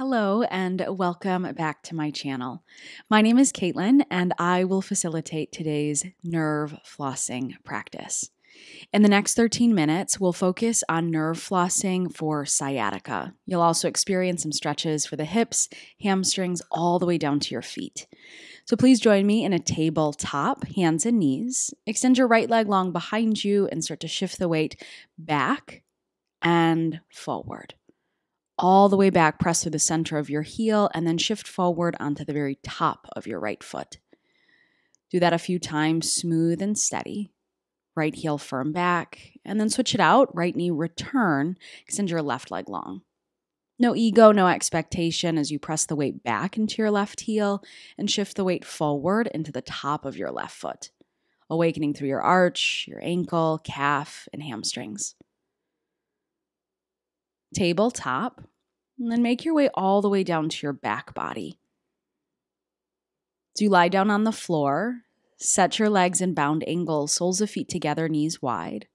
Hello, and welcome back to my channel. My name is Caitlin, and I will facilitate today's nerve flossing practice. In the next 13 minutes, we'll focus on nerve flossing for sciatica. You'll also experience some stretches for the hips, hamstrings, all the way down to your feet. So please join me in a tabletop, hands and knees. Extend your right leg long behind you and start to shift the weight back and forward all the way back, press through the center of your heel, and then shift forward onto the very top of your right foot. Do that a few times, smooth and steady. Right heel firm back, and then switch it out. Right knee return, extend your left leg long. No ego, no expectation as you press the weight back into your left heel and shift the weight forward into the top of your left foot, awakening through your arch, your ankle, calf, and hamstrings tabletop, and then make your way all the way down to your back body. You lie down on the floor, set your legs in bound angles, soles of feet together, knees wide.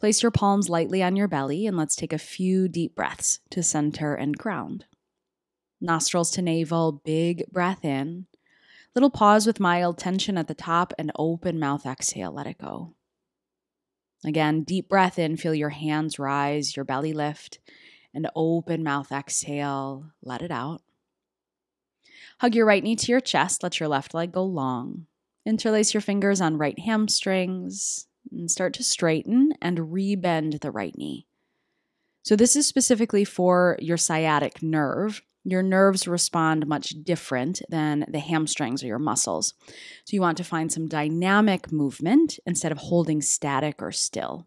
Place your palms lightly on your belly, and let's take a few deep breaths to center and ground. Nostrils to navel, big breath in. Little pause with mild tension at the top and open mouth exhale, let it go. Again, deep breath in, feel your hands rise, your belly lift, and open mouth exhale, let it out. Hug your right knee to your chest, let your left leg go long. Interlace your fingers on right hamstrings and start to straighten and rebend the right knee. So, this is specifically for your sciatic nerve. Your nerves respond much different than the hamstrings or your muscles. So, you want to find some dynamic movement instead of holding static or still.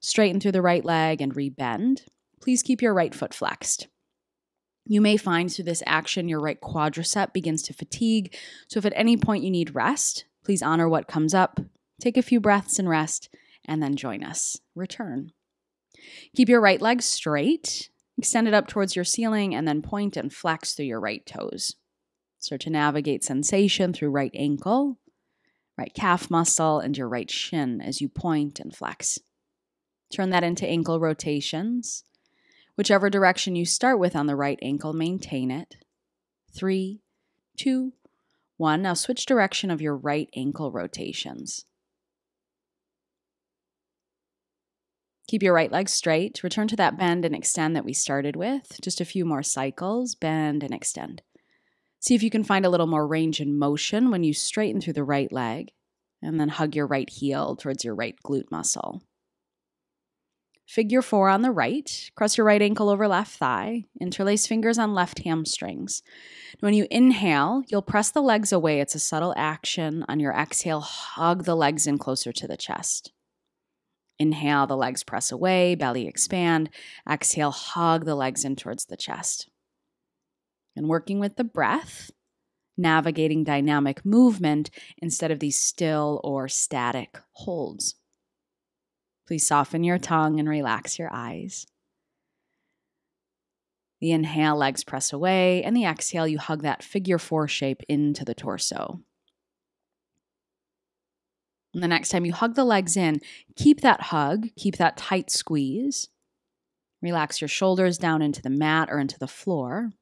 Straighten through the right leg and rebend please keep your right foot flexed. You may find through this action your right quadricep begins to fatigue. So, if at any point you need rest, please honor what comes up, take a few breaths and rest, and then join us. Return. Keep your right leg straight, extend it up towards your ceiling, and then point and flex through your right toes. Start to navigate sensation through right ankle, right calf muscle, and your right shin as you point and flex. Turn that into ankle rotations. Whichever direction you start with on the right ankle, maintain it. Three, two, one. Now switch direction of your right ankle rotations. Keep your right leg straight. Return to that bend and extend that we started with. Just a few more cycles. Bend and extend. See if you can find a little more range and motion when you straighten through the right leg. And then hug your right heel towards your right glute muscle. Figure four on the right. Cross your right ankle over left thigh. Interlace fingers on left hamstrings. When you inhale, you'll press the legs away. It's a subtle action. On your exhale, hug the legs in closer to the chest. Inhale, the legs press away, belly expand. Exhale, hug the legs in towards the chest. And working with the breath, navigating dynamic movement instead of these still or static holds. Please soften your tongue and relax your eyes. The inhale, legs press away, and the exhale, you hug that figure four shape into the torso. And the next time you hug the legs in, keep that hug, keep that tight squeeze. Relax your shoulders down into the mat or into the floor.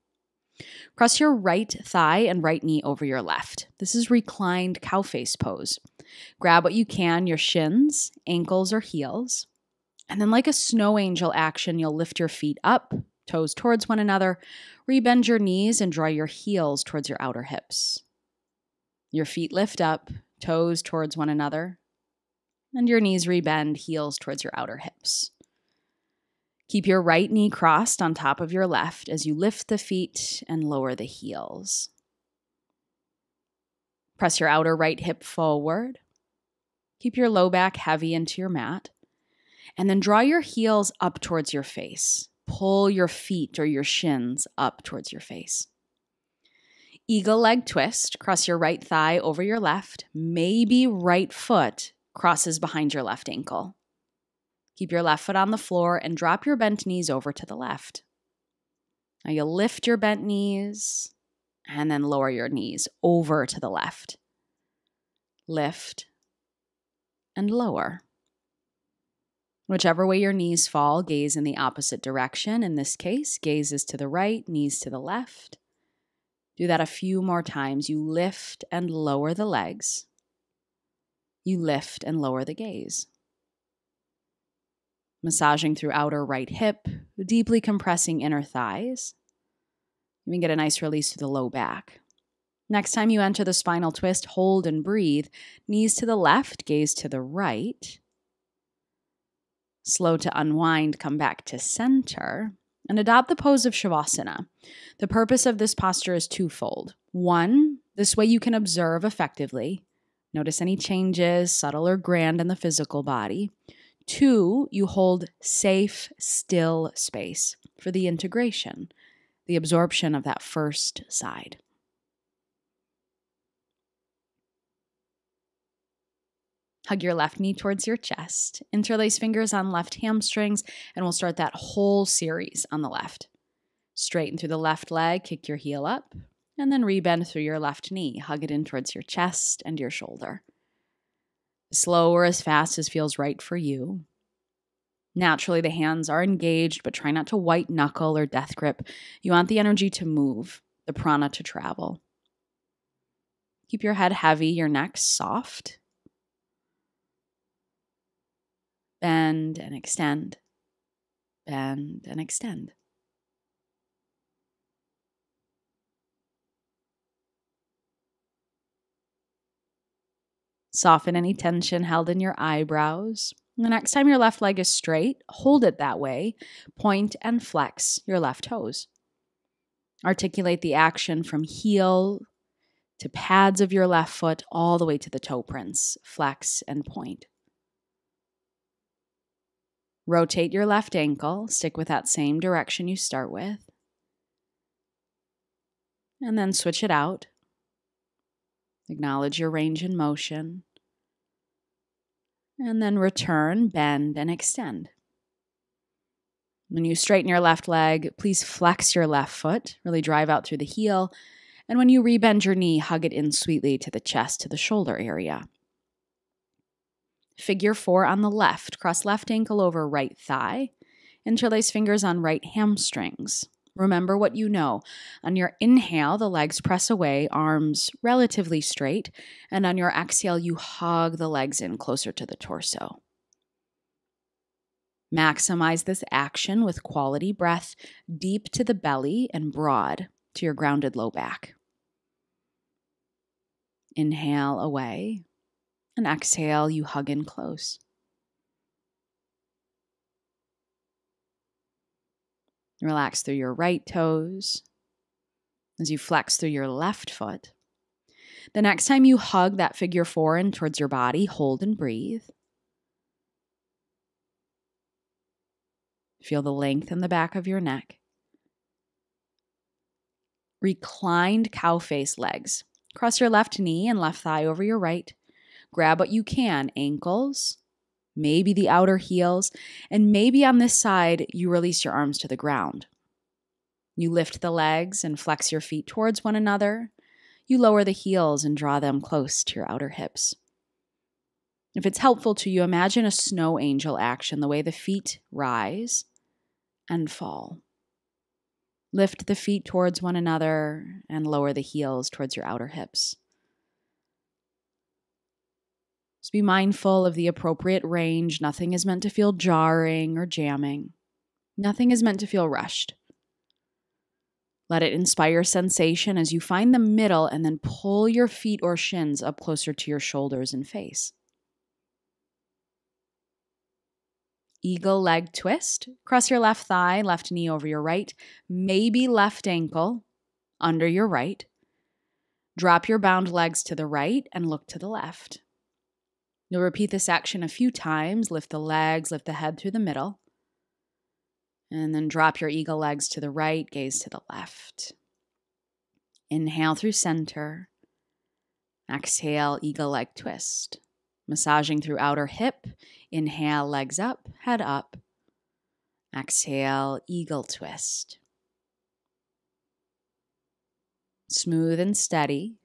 Cross your right thigh and right knee over your left. This is reclined cow face pose. Grab what you can, your shins, ankles, or heels. And then, like a snow angel action, you'll lift your feet up, toes towards one another, rebend your knees, and draw your heels towards your outer hips. Your feet lift up, toes towards one another, and your knees rebend, heels towards your outer hips. Keep your right knee crossed on top of your left as you lift the feet and lower the heels. Press your outer right hip forward. Keep your low back heavy into your mat. And then draw your heels up towards your face. Pull your feet or your shins up towards your face. Eagle leg twist. Cross your right thigh over your left. Maybe right foot crosses behind your left ankle. Keep your left foot on the floor and drop your bent knees over to the left. Now you lift your bent knees and then lower your knees over to the left. Lift and lower. Whichever way your knees fall, gaze in the opposite direction. In this case, gaze is to the right, knees to the left. Do that a few more times. You lift and lower the legs. You lift and lower the gaze. Massaging through outer right hip, deeply compressing inner thighs. You can get a nice release through the low back. Next time you enter the spinal twist, hold and breathe. Knees to the left, gaze to the right. Slow to unwind, come back to center, and adopt the pose of Shavasana. The purpose of this posture is twofold. One, this way you can observe effectively, notice any changes, subtle or grand, in the physical body. Two, you hold safe, still space for the integration, the absorption of that first side. Hug your left knee towards your chest. Interlace fingers on left hamstrings, and we'll start that whole series on the left. Straighten through the left leg, kick your heel up, and then rebend through your left knee. Hug it in towards your chest and your shoulder. Slow or as fast as feels right for you. Naturally, the hands are engaged, but try not to white knuckle or death grip. You want the energy to move, the prana to travel. Keep your head heavy, your neck soft, Bend and extend. Bend and extend. Soften any tension held in your eyebrows. The next time your left leg is straight, hold it that way. Point and flex your left toes. Articulate the action from heel to pads of your left foot all the way to the toe prints. Flex and point. Rotate your left ankle, stick with that same direction you start with. And then switch it out. Acknowledge your range in motion. And then return, bend, and extend. When you straighten your left leg, please flex your left foot, really drive out through the heel. And when you rebend your knee, hug it in sweetly to the chest, to the shoulder area. Figure four on the left, cross left ankle over right thigh. Interlace fingers on right hamstrings. Remember what you know. On your inhale, the legs press away, arms relatively straight, and on your exhale, you hug the legs in closer to the torso. Maximize this action with quality breath deep to the belly and broad to your grounded low back. Inhale away. And exhale, you hug in close. Relax through your right toes as you flex through your left foot. The next time you hug that figure four in towards your body, hold and breathe. Feel the length in the back of your neck. Reclined cow face legs. Cross your left knee and left thigh over your right. Grab what you can ankles, maybe the outer heels, and maybe on this side, you release your arms to the ground. You lift the legs and flex your feet towards one another. You lower the heels and draw them close to your outer hips. If it's helpful to you, imagine a snow angel action, the way the feet rise and fall. Lift the feet towards one another and lower the heels towards your outer hips. Be mindful of the appropriate range. Nothing is meant to feel jarring or jamming. Nothing is meant to feel rushed. Let it inspire sensation as you find the middle and then pull your feet or shins up closer to your shoulders and face. Eagle leg twist. Cross your left thigh, left knee over your right, maybe left ankle under your right. Drop your bound legs to the right and look to the left. You'll repeat this action a few times. Lift the legs, lift the head through the middle. And then drop your eagle legs to the right, gaze to the left. Inhale through center. Exhale, eagle leg twist. Massaging through outer hip. Inhale, legs up, head up. Exhale, eagle twist. Smooth and steady.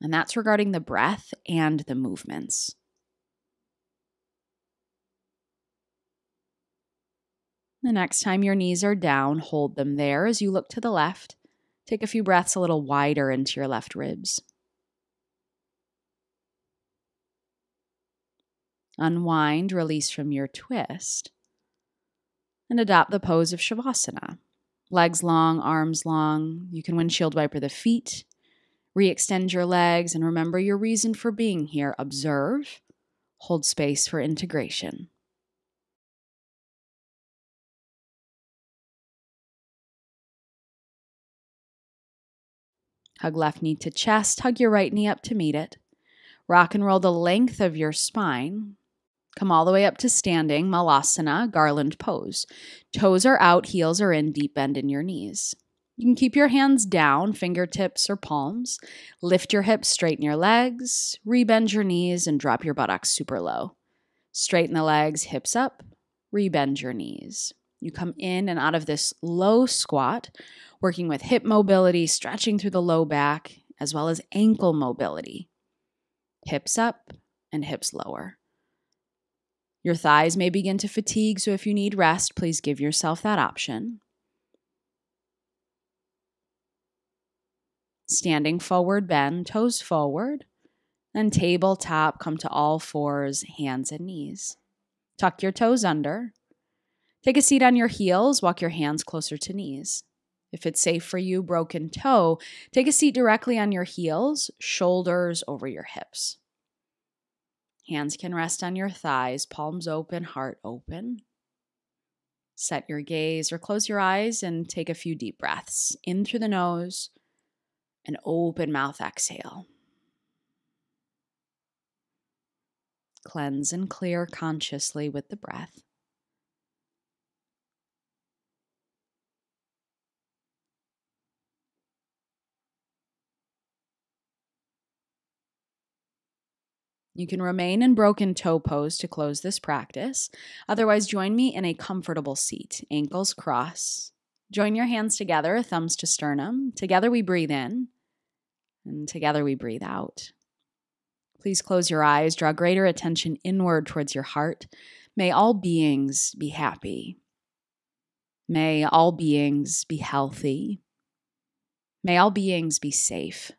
And that's regarding the breath and the movements. The next time your knees are down, hold them there as you look to the left. Take a few breaths a little wider into your left ribs. Unwind, release from your twist, and adopt the pose of Shavasana. Legs long, arms long. You can windshield wiper the feet. Re extend your legs and remember your reason for being here. Observe, hold space for integration. Hug left knee to chest, hug your right knee up to meet it. Rock and roll the length of your spine. Come all the way up to standing, Malasana, garland pose. Toes are out, heels are in, deep bend in your knees. You can keep your hands down, fingertips or palms. Lift your hips, straighten your legs, rebend your knees, and drop your buttocks super low. Straighten the legs, hips up, rebend your knees. You come in and out of this low squat, working with hip mobility, stretching through the low back, as well as ankle mobility. Hips up and hips lower. Your thighs may begin to fatigue, so if you need rest, please give yourself that option. Standing forward, bend, toes forward. Then tabletop, come to all fours, hands and knees. Tuck your toes under. Take a seat on your heels, walk your hands closer to knees. If it's safe for you, broken toe, take a seat directly on your heels, shoulders over your hips. Hands can rest on your thighs, palms open, heart open. Set your gaze or close your eyes and take a few deep breaths in through the nose and open mouth exhale. Cleanse and clear consciously with the breath. You can remain in broken toe pose to close this practice. Otherwise, join me in a comfortable seat, ankles cross. Join your hands together, thumbs to sternum. Together we breathe in, and together we breathe out. Please close your eyes, draw greater attention inward towards your heart. May all beings be happy. May all beings be healthy. May all beings be safe.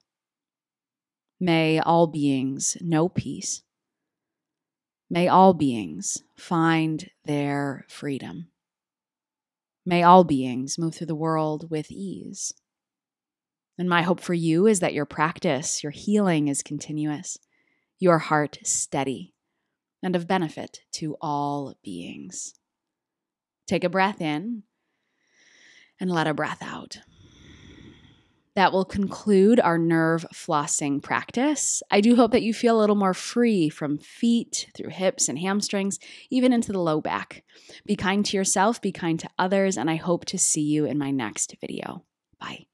May all beings know peace. May all beings find their freedom. May all beings move through the world with ease. And my hope for you is that your practice, your healing is continuous, your heart steady, and of benefit to all beings. Take a breath in and let a breath out. That will conclude our nerve flossing practice. I do hope that you feel a little more free from feet through hips and hamstrings, even into the low back. Be kind to yourself, be kind to others, and I hope to see you in my next video. Bye.